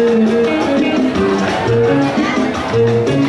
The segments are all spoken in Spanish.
Thank you.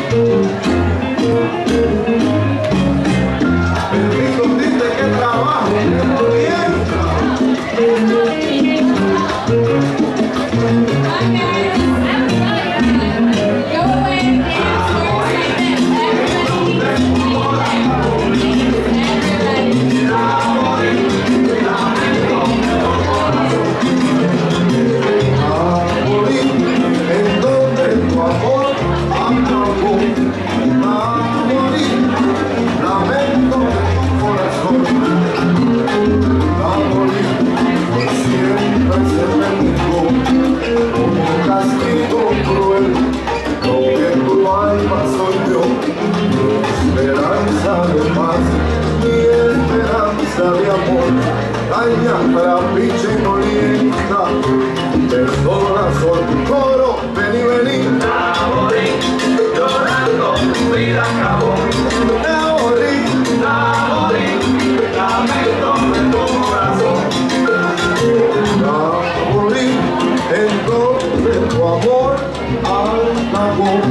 falta de amor. Daña la pinche molienta del corazón coro ven y vení. Morí, llorando vida acabó. La morí, la lamento en tu corazón. La entonces tu amor al apagó